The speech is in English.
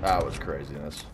That was craziness.